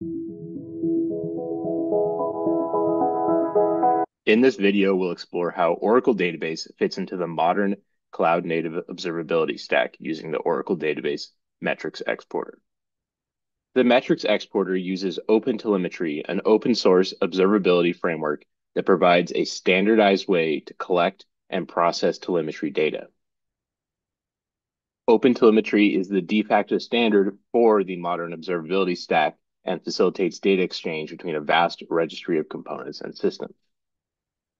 In this video, we'll explore how Oracle Database fits into the modern cloud-native observability stack using the Oracle Database Metrics Exporter. The Metrics Exporter uses OpenTelemetry, an open-source observability framework that provides a standardized way to collect and process telemetry data. OpenTelemetry is the de facto standard for the modern observability stack and facilitates data exchange between a vast registry of components and systems.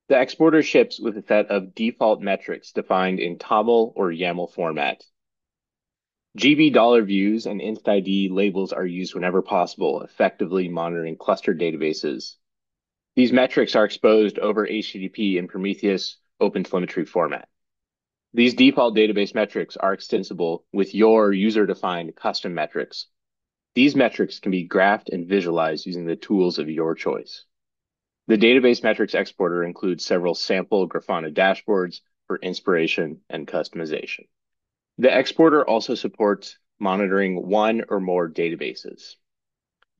The exporter ships with a set of default metrics defined in TOML or YAML format. GV dollar views and InstID labels are used whenever possible, effectively monitoring cluster databases. These metrics are exposed over HTTP in Prometheus OpenTelemetry format. These default database metrics are extensible with your user-defined custom metrics. These metrics can be graphed and visualized using the tools of your choice. The database metrics exporter includes several sample Grafana dashboards for inspiration and customization. The exporter also supports monitoring one or more databases.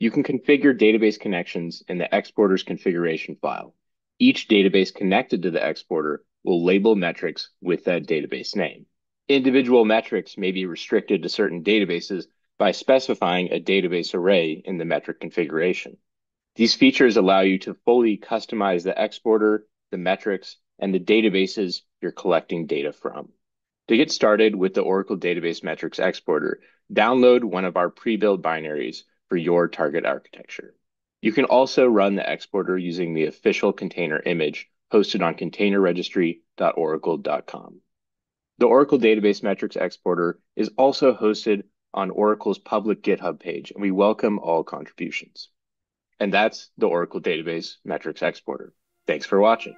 You can configure database connections in the exporter's configuration file. Each database connected to the exporter will label metrics with that database name. Individual metrics may be restricted to certain databases by specifying a database array in the metric configuration. These features allow you to fully customize the exporter, the metrics, and the databases you're collecting data from. To get started with the Oracle Database Metrics Exporter, download one of our pre-built binaries for your target architecture. You can also run the exporter using the official container image hosted on containerregistry.oracle.com. The Oracle Database Metrics Exporter is also hosted on Oracle's public GitHub page, and we welcome all contributions. And that's the Oracle Database Metrics Exporter. Thanks for watching.